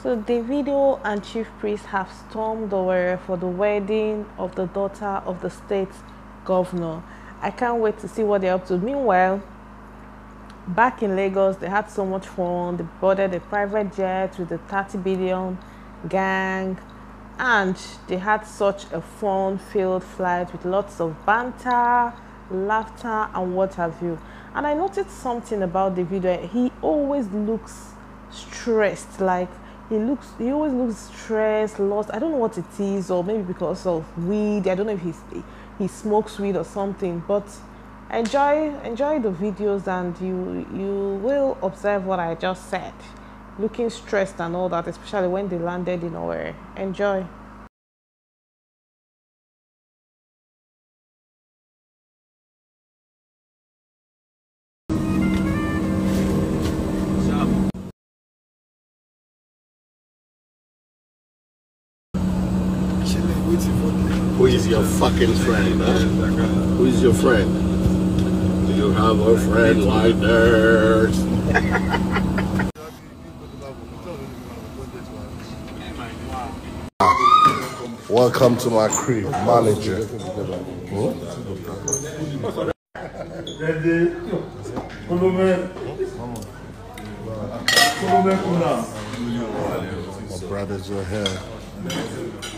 So Davido and Chief Priest have stormed Owerri for the wedding of the daughter of the state governor. I can't wait to see what they're up to. Meanwhile, back in Lagos, they had so much fun. They boarded a private jet with the 30 billion gang and they had such a fun-filled flight with lots of banter, laughter and what have you. And I noticed something about the video. He always looks stressed like he looks he always looks stressed lost. I don't know what it is or maybe because of weed. I don't know if he's he smokes weed or something but enjoy enjoy the videos and you you will observe what i just said. Looking stressed and all that especially when they landed in nowhere. Enjoy Who is your fucking friend? Huh? Who is your friend? Do you have a friend like that? Welcome to my crib, manager. My brothers are here.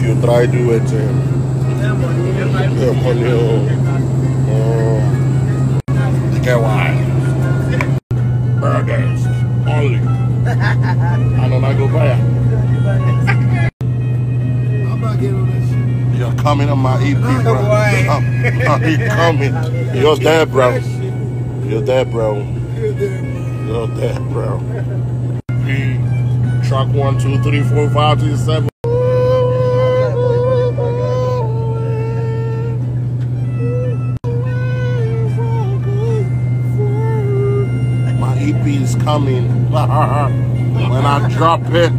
You try do it. eh. Yeah, money on. Oh. You get why? Burgers. Only. I don't know go buy it. I'm not getting on that. You're coming on my EP, bro. You're coming. You're there, bro. You're there, bro. You're there, man. You're there, bro. P. Truck one, two, three, four, five, six, seven. Coming. when I drop it.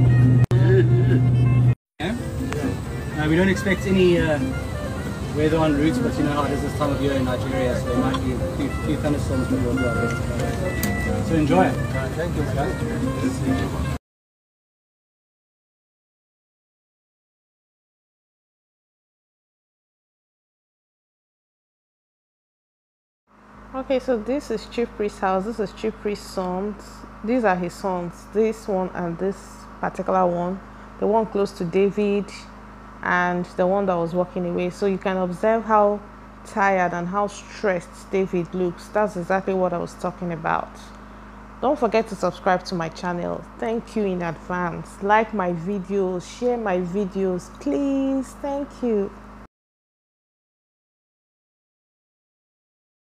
Uh, we don't expect any uh, weather on routes, but you know how it is this time of year in Nigeria, so there might be a few, few thunderstorms, but we'll do our best. it. So enjoy it. thank you, guys. Okay, so this is Chiefpriest's house. This is Chiefpriest's sons. These are his sons. This one and this particular one. The one close to David and the one that was walking away. So you can observe how tired and how stressed David looks. That's exactly what I was talking about. Don't forget to subscribe to my channel. Thank you in advance. Like my videos, share my videos, please. Thank you.